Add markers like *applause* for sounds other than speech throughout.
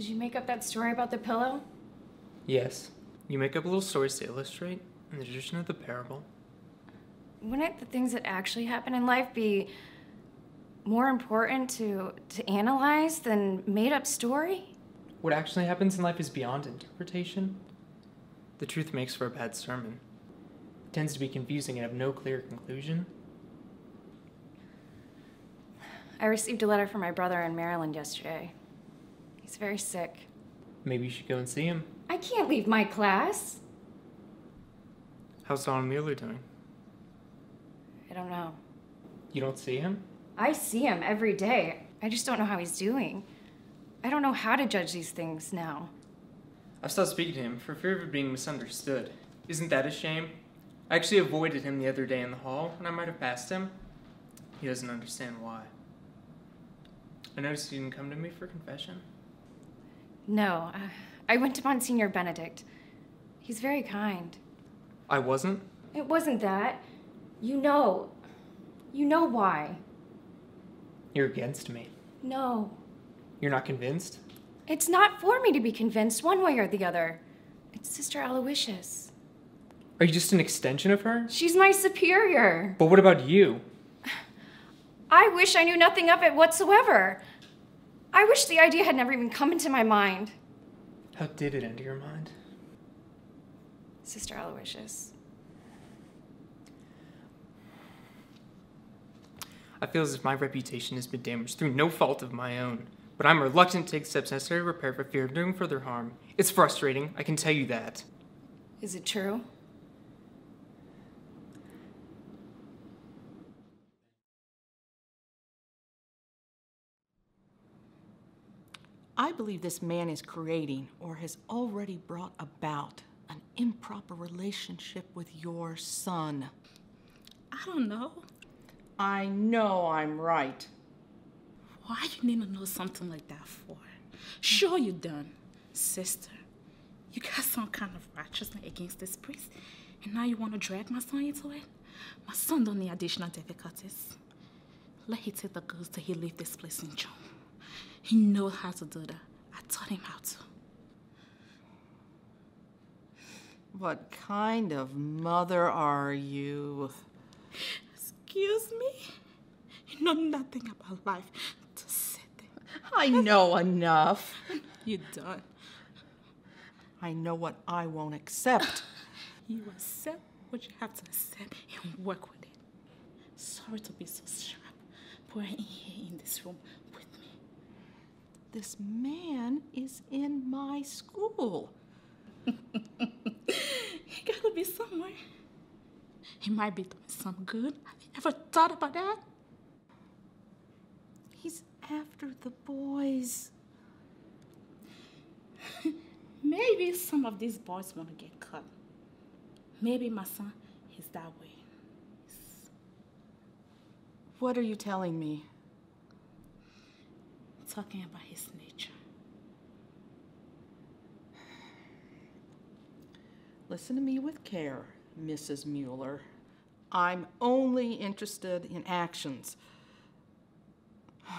Did you make up that story about the pillow? Yes. You make up little stories to illustrate in the tradition of the parable. Wouldn't the things that actually happen in life be more important to, to analyze than made up story? What actually happens in life is beyond interpretation. The truth makes for a bad sermon. It tends to be confusing and have no clear conclusion. I received a letter from my brother in Maryland yesterday. He's very sick. Maybe you should go and see him. I can't leave my class. How's Don Muller doing? I don't know. You don't see him? I see him every day. I just don't know how he's doing. I don't know how to judge these things now. I've stopped speaking to him for fear of being misunderstood. Isn't that a shame? I actually avoided him the other day in the hall, and I might have passed him. He doesn't understand why. I noticed you didn't come to me for confession. No, I, I went to Monsignor Benedict. He's very kind. I wasn't? It wasn't that. You know. You know why. You're against me. No. You're not convinced? It's not for me to be convinced one way or the other. It's Sister Aloysius. Are you just an extension of her? She's my superior. But what about you? *sighs* I wish I knew nothing of it whatsoever. I wish the idea had never even come into my mind. How did it enter your mind? Sister Aloysius. I feel as if my reputation has been damaged through no fault of my own, but I'm reluctant to take steps necessary to repair for fear of doing further harm. It's frustrating, I can tell you that. Is it true? I believe this man is creating or has already brought about an improper relationship with your son. I don't know. I know I'm right. Why you need to know something like that for? Sure you done, sister. You got some kind of righteousness against this priest, and now you want to drag my son into it? My son don't need additional difficulties. Let he take the goods till he leave this place in June. He knows how to do that. I taught him how to. What kind of mother are you? Excuse me? You know nothing about life. To sit there. I know enough. You don't. I know what I won't accept. You accept what you have to accept and work with it. Sorry to be so sharp, but I'm in here in this room. This man is in my school. *laughs* He gotta be somewhere. He might be doing some good. Have you ever thought about that? He's after the boys. *laughs* Maybe some of these boys want to get cut. Maybe my son is that way. What are you telling me? Talking about his nature. Listen to me with care, Mrs. Muller. I'm only interested in actions. *sighs*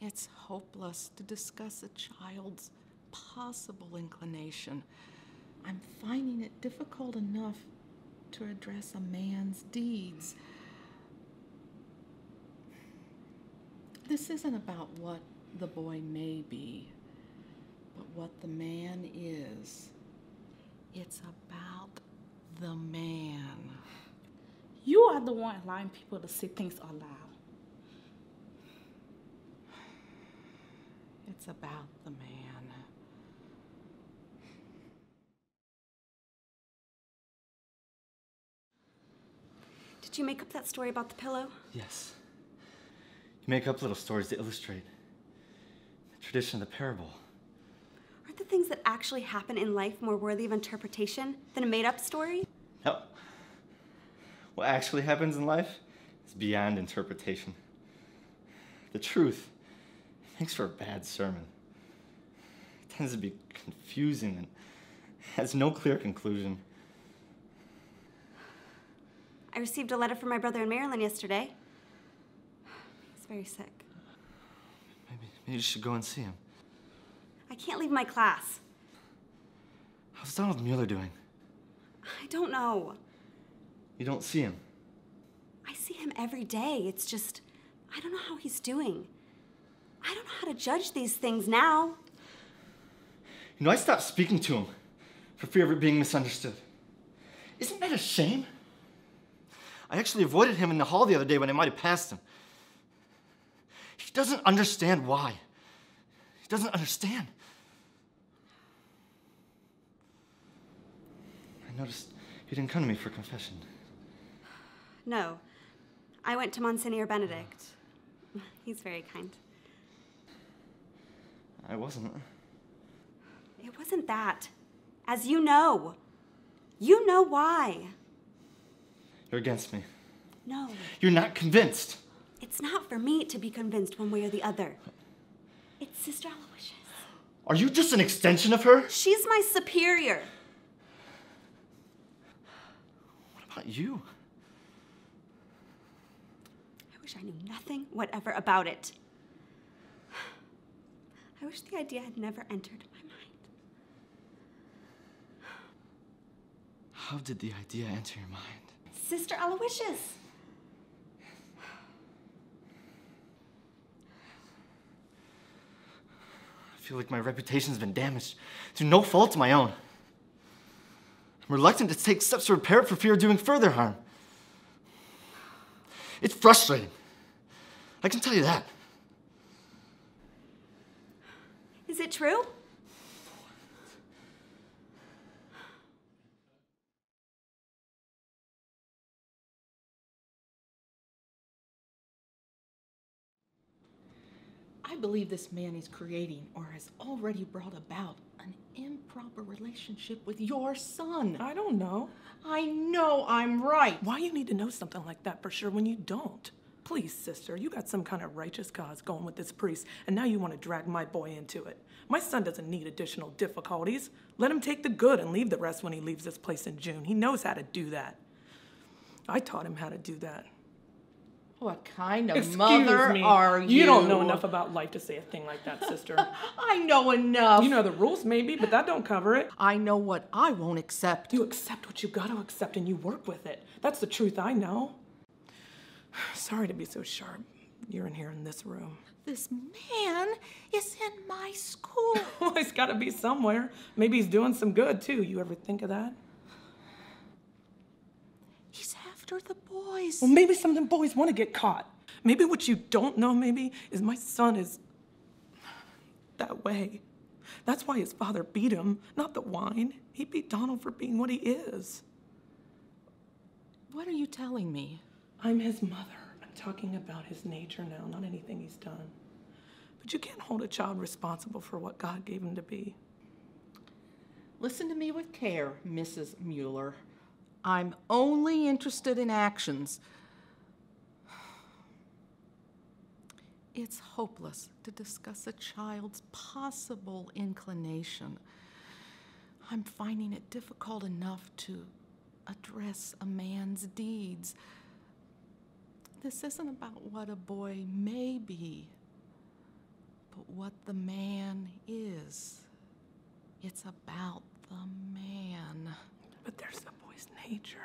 It's hopeless to discuss a child's possible inclination. I'm finding it difficult enough to address a man's deeds. This isn't about what the boy may be, but what the man is. It's about the man. You are the one allowing people to say things aloud. It's about the man. Did you make up that story about the pillow? Yes. You make up little stories to illustrate the tradition of the parable. Aren't the things that actually happen in life more worthy of interpretation than a made up story? No. What actually happens in life is beyond interpretation. The truth makes for a bad sermon. It tends to be confusing and has no clear conclusion. I received a letter from my brother in Maryland yesterday. He's very sick. Maybe, maybe you should go and see him. I I can't leave my class. How's Donald Muller doing? I don't know. You don't see him. I see him every day. It's just, I don't know how he's doing. I don't know how to judge these things now. You know, I stopped speaking to him for fear of it being misunderstood. Isn't that a shame? I actually avoided him in the hall the other day when I might have passed him. He doesn't understand why. He doesn't understand. I noticed he didn't come to me for confession. No, I went to Monsignor Benedict. He's very kind. I wasn't. It wasn't that. As you know. You know why. You're against me. No, You're not convinced. It's not for me to be convinced one way or the other. It's Sister Aloysius. Are you just an extension of her? She's my superior. What about you? I wish I knew nothing whatever about it. I wish the idea had never entered my mind. How did the idea enter your mind? Sister Aloysius. Feel like my reputation's been damaged through no fault of my own. I'm reluctant to take steps to repair it for fear of doing further harm. It's frustrating. I can tell you that. Is it true? Believe this man is creating or has already brought about an improper relationship with your son. I don't know. I know I'm right. Why you need to know something like that for sure when you don't? Please, sister, you got some kind of righteous cause going with this priest, and now you want to drag my boy into it. My son doesn't need additional difficulties. Let him take the good and leave the rest when he leaves this place in June. He knows how to do that. I taught him how to do that. What kind of Excuse mother me. are you? You don't know enough about life to say a thing like that, sister. *laughs* I know enough. you know the rules, maybe, but that don't cover it. I know what I won't accept. You accept what you gotta accept and you work with it. That's the truth I know. *sighs* Sorry to be so sharp. You're in here in this room. This man is in my school. Well, *laughs* he's gotta be somewhere. Maybe he's doing some good too. You ever think of that? He's after the boys. Well, maybe some of them boys wanna get caught. Maybe what you don't know, maybe, is my son is that way. That's why his father beat him, not the wine. He beat Donald for being what he is. What are you telling me? I'm his mother. I'm talking about his nature now, not anything he's done. But you can't hold a child responsible for what God gave him to be. Listen to me with care, Mrs. Muller. I'm only interested in actions. It's hopeless to discuss a child's possible inclination. I'm finding it difficult enough to address a man's deeds. This isn't about what a boy may be, but what the man is. It's about the man. But there's the boy's nature.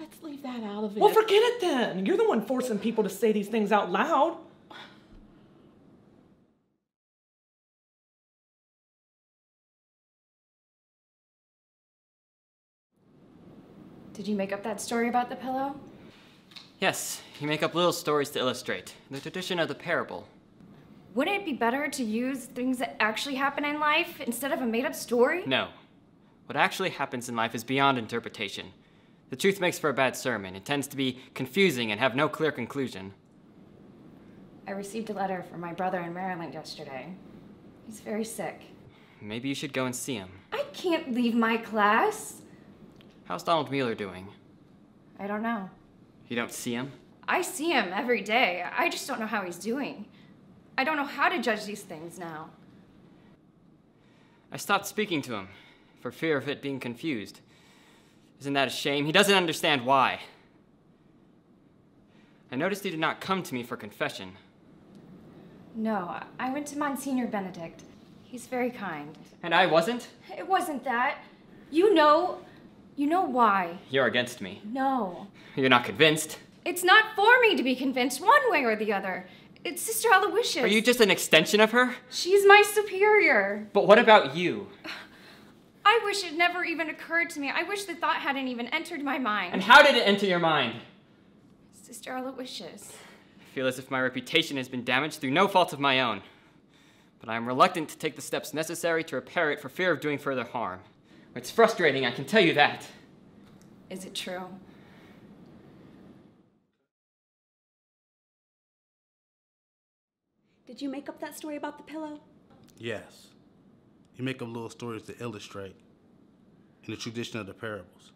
Let's leave that out of it. Well, forget it then. You're the one forcing people to say these things out loud. Did you make up that story about the pillow? Yes, you make up little stories to illustrate. The tradition of the parable. Wouldn't it be better to use things that actually happen in life instead of a made up story? No. What actually happens in life is beyond interpretation. The truth makes for a bad sermon. It tends to be confusing and have no clear conclusion. I received a letter from my brother in Maryland yesterday. He's very sick. Maybe you should go and see him. I can't leave my class. How's Donald Muller doing? I don't know. You don't see him? I see him every day. I just don't know how he's doing. I don't know how to judge these things now. I stopped speaking to him for fear of it being confused. Isn't that a shame? He doesn't understand why. I noticed he did not come to me for confession. No, I went to Monsignor Benedict. He's very kind. And I wasn't? It wasn't that. You know, you know why. You're against me. No. You're not convinced. It's not for me to be convinced one way or the other. It's Sister Aloysius. Are you just an extension of her? She's my superior. But what about you? *sighs* I wish it never even occurred to me. I wish the thought hadn't even entered my mind. And how did it enter your mind? Sister Aloysius. I feel as if my reputation has been damaged through no fault of my own. But I am reluctant to take the steps necessary to repair it for fear of doing further harm. It's frustrating, I can tell you that. Is it true? Did you make up that story about the pillow? Yes. You make up little stories to illustrate in the tradition of the parables.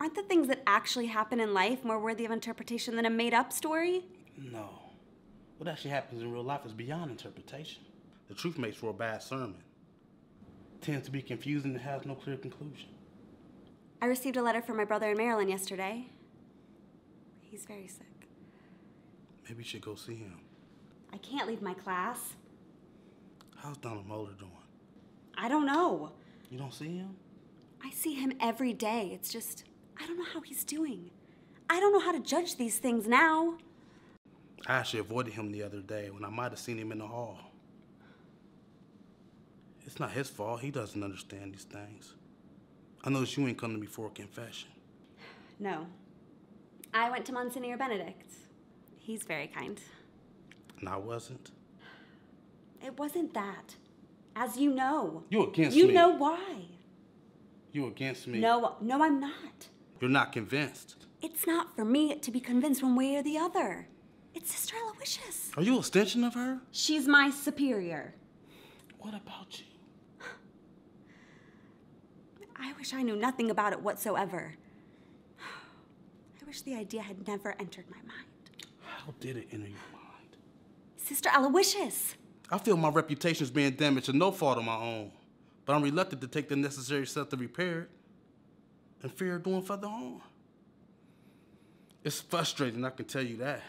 Aren't the things that actually happen in life more worthy of interpretation than a made up story? No. What actually happens in real life is beyond interpretation. The truth makes for a bad sermon. tends to be confusing and has no clear conclusion. I received a letter from my brother in Maryland yesterday. He's very sick. Maybe you should go see him. I can't leave my class. How's Donald Muller doing? I don't know. You don't see him? I see him every day. It's just, I don't know how he's doing. I don't know how to judge these things now. I actually avoided him the other day when I might have seen him in the hall. It's not his fault. He doesn't understand these things. I noticed you ain't come to me for a confession. No. I went to Monsignor Benedict. He's very kind. And I wasn't. It wasn't that. As you know. You against you me. You know why. You against me. No, no, I'm not. You're not convinced. It's not for me to be convinced one way or the other. It's Sister Aloysius. Are you an extension of her? She's my superior. What about you? I wish I knew nothing about it whatsoever. I wish the idea had never entered my mind. How did it enter your mind? Sister Aloysius. I feel my reputation is being damaged to no fault of my own, but I'm reluctant to take the necessary steps to repair it and fear of doing further harm. It's frustrating, I can tell you that.